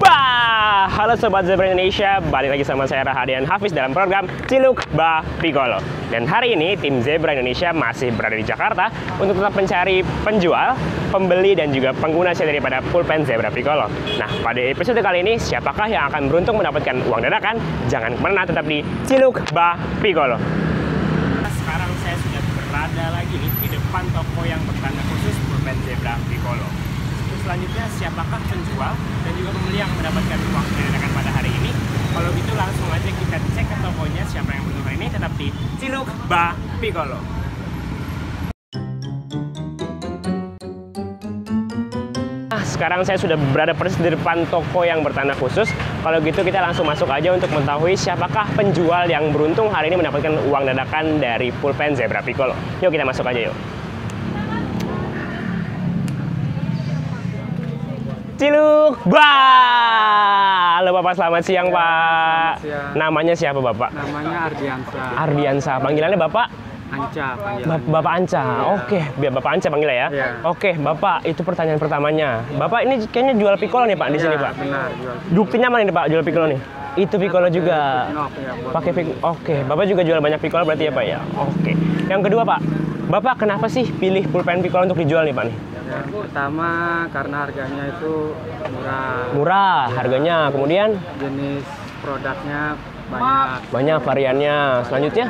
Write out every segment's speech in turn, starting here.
Bah, halo Sobat Zebra Indonesia, balik lagi sama saya Rahadian Hafiz dalam program Ciluk Bah Piccolo. Dan hari ini tim Zebra Indonesia masih berada di Jakarta untuk tetap mencari penjual, pembeli dan juga pengguna setia daripada pulpen Zebra Piccolo. Nah, pada episode kali ini siapakah yang akan beruntung mendapatkan uang dadakan? Jangan ke mana tetap di Ciluk Bah Piccolo. Sekarang saya sudah berada lagi di depan toko yang bertanda khusus pulpen Zebra Piccolo. Selanjutnya siapakah penjual dan juga pembeli yang mendapatkan uang dadakan pada hari ini? Kalau gitu langsung aja kita cek ke tokonya siapa yang hari ini tetap di Ciluk Bah Piccolo. Nah, sekarang saya sudah berada persis di depan toko yang bertanda khusus. Kalau gitu kita langsung masuk aja untuk mengetahui siapakah penjual yang beruntung hari ini mendapatkan uang dadakan dari pulpen Zebra Piccolo. Yuk kita masuk aja yuk. Ciluk, bah. Halo Bapak, selamat siang Pak. selamat siang. Namanya siapa Bapak? Namanya Ardiansa. Ardiansa. Panggilannya Bapak? Anca panggilan. Bap- Bapak Anca. Oke, biar Bapak Anca panggilnya ya. Iya. Oke, Bapak, itu pertanyaan pertamanya. Bapak ini kayaknya jual piccolo nih Pak di sini Iya, Pak. Benar, jual. Buktinya mana nih Pak jual piccolo nih? Itu piccolo juga. Nok ya, buat Pakai pic- Oke, Bapak juga jual banyak piccolo berarti ya Pak ya. Oke. Yang kedua Pak, Bapak kenapa sih pilih pulpen piccolo untuk dijual nih Pak nih? Yang pertama karena harganya itu murah. Murah harganya, kemudian Jenis produknya banyak. banyak variannya. Selanjutnya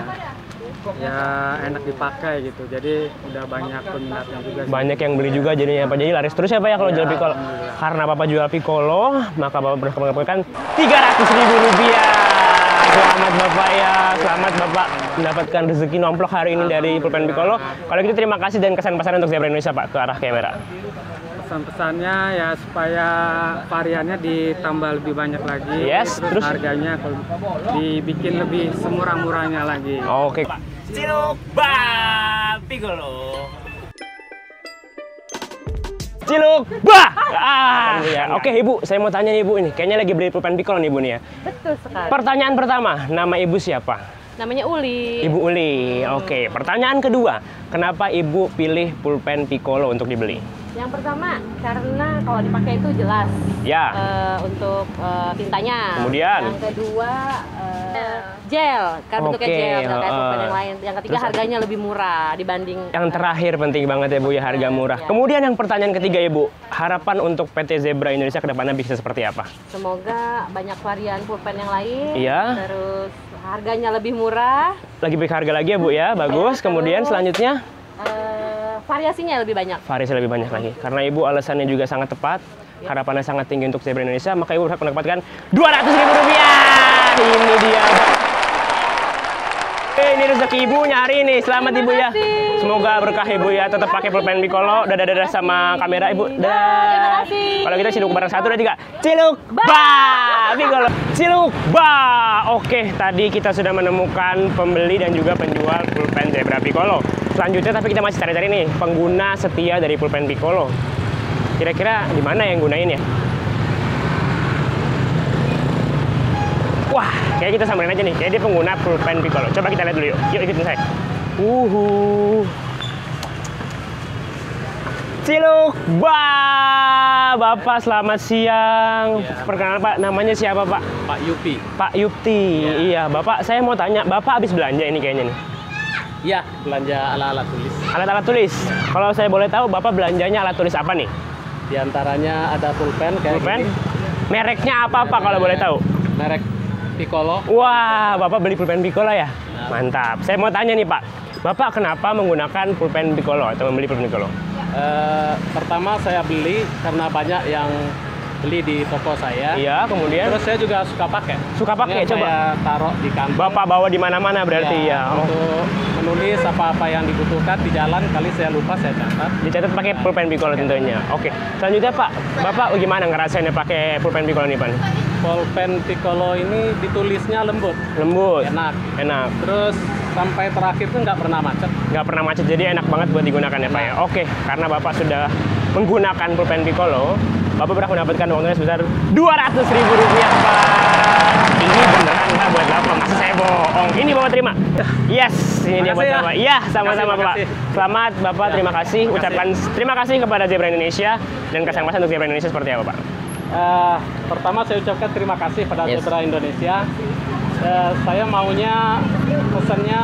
Ya enak dipakai gitu. Jadi udah banyak peminatnya juga. sih. banyak yang beli juga jadinya Pak. Jadi laris terus ya Pak ya kalau Iya, jual alhamdulillah. Karena Bapak jual piccolo, maka Bapak berhak mendapatkan 300 ribu rupiah. Selamat Bapak ya, selamat Bapak mendapatkan rezeki nomplok hari ini dari pulpen piccolo. Kalau gitu terima kasih dan kesan pesan untuk Zebra Indonesia Pak ke arah kamera. Pesan-pesannya ya supaya variannya ditambah lebih banyak lagi. Yes, terus, terus? harganya kalau dibikin lebih semurah-murahnya lagi. Oke. Ciluk bah piccolo. Ciluk bah. Ah, ya. Oke Ibu, saya mau tanya nih Ibu ini. Kayaknya lagi beli pulpen piccolo nih Ibu nih ya. Betul sekali. Pertanyaan pertama, nama Ibu siapa? Namanya Uli. Ibu Uli. Oke, pertanyaan kedua, kenapa Ibu pilih pulpen piccolo untuk dibeli? Yang pertama karena kalau dipakai itu jelas Ya. eh, untuk eh, tintanya. Kemudian? Yang kedua gel, kan bentuknya Oke, gel, nggak kayak pulpen yang lain. Yang ketiga Terus- harganya lebih murah dibanding. Yang terakhir penting banget ya Bu ya harga murah. Ya. Kemudian yang pertanyaan ketiga Ibu, harapan untuk PT Zebra Indonesia ke depannya bisa seperti apa? Semoga banyak varian pulpen yang lain. Iya. Terus harganya lebih murah. Lagi baik harga lagi ya Bu ya, bagus. Ya, Kemudian selanjutnya eh, variasinya lebih banyak. variasi lebih banyak lagi. Karena Ibu alasannya juga sangat tepat, harapannya sangat tinggi untuk Zebra Indonesia, maka Ibu berhak mendapatkan 200 ribu rupiah. Ini dia. Eh, ini rezeki ibunya hari ini. Selamat Terima ibu ya. kasih. Semoga berkah ibu ya. Tetap pakai pulpen piccolo. Dadah dadah sama kamera ibu. Dadah. Terima kasih. Kalau kita ciluk bareng satu dan tiga. Ciluk ba piccolo. Ciluk ba. Oke, tadi kita sudah menemukan pembeli dan juga penjual pulpen Zebra Piccolo. Selanjutnya tapi kita masih cari-cari nih pengguna setia dari pulpen Piccolo. Kira-kira di mana yang gunain ya? Wah, kayak kita samperin aja nih. Kayak dia pengguna pulpen Piccolo. Coba kita lihat dulu yuk. Yuk ikutin saya. Uhu. Ciluk Ba, Bapak selamat siang. Perkenalan Pak, namanya siapa Pak? Pak Yupi. Pak Yupti. Iya, Bapak saya mau tanya, Bapak habis belanja ini kayaknya nih. Iya, belanja ala-ala tulis. Alat-alat tulis. Kalau saya boleh tahu, Bapak belanjanya alat tulis apa nih? Di antaranya ada pulpen kayak Pulpen? gini. Mereknya apa Pak kalau boleh tahu? Merek Piccolo. Wah, Bapak beli pulpen Piccolo ya? Mantap. Saya mau tanya nih Pak, Bapak kenapa menggunakan pulpen Piccolo atau membeli pulpen Piccolo? Eh, pertama saya beli karena banyak yang beli di toko saya. Iya, kemudian Terus saya juga suka pakai. suka pakai Ini coba. Saya taruh di kantong. Bapak bawa di mana-mana berarti ya. Oh. Untuk menulis apa-apa yang dibutuhkan di jalan kali saya lupa saya catat. Dicatat pakai pulpen Piccolo tentunya. Oke. Selanjutnya Pak, Bapak gimana ngerasainnya pakai pulpen Piccolo nih Pak? Pulpen Piccolo ini ditulisnya lembut, Lembut, enak. enak. Terus sampai terakhir tuh nggak pernah macet. nggak pernah macet jadi enak banget buat digunakan ya Pak ya. Oke, karena Bapak sudah menggunakan pulpen Piccolo, Bapak berhak mendapatkan uang tunai sebesar 200 ribu rupiah, Pak. Ini beneran, Pak, buat Bapak. Masa saya bohong? Ini Bapak terima. Yes, ini dia buat ya. Bapak. Iya, sama-sama, Bapak. Selamat, Bapak. Ya, Terima kasih. makasih. Ucapkan terima kasih kepada Zebra Indonesia dan kesan-kesan untuk Zebra Indonesia seperti apa, Pak? Eh, pertama saya ucapkan terima kasih pada Yes. Zebra Indonesia. Eh, saya maunya pesannya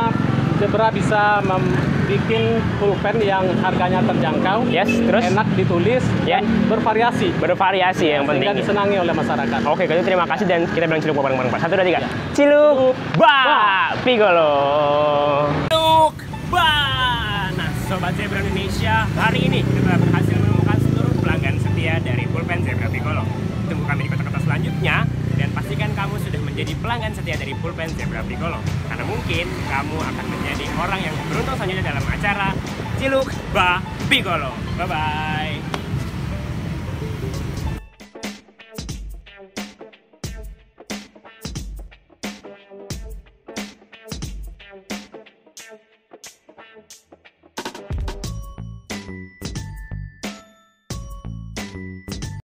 Zebra bisa membuat pulpen yang harganya terjangkau, Yes, terus? enak ditulis, Ya. dan bervariasi, Bervariasi yang penting. disenangi oleh masyarakat. Oke, gitu terima kasih dan kita bilang ciluk bareng-bareng Pak. Satu, dua, tiga. Ciluk ba Pigolo. Ciluk ba. Nah, Sobat Zebra Indonesia, hari ini kita berhasil menemukan seluruh pelanggan setia dari pulpen Zebra Pigolo. Tunggu kami di kota-kota selanjutnya dan pastikan kamu sudah pelanggan setia dari pulpen Zebra Pigolo. Karena mungkin kamu akan menjadi orang yang beruntung selanjutnya dalam acara Ciluk ba Pigolo. Bye-bye.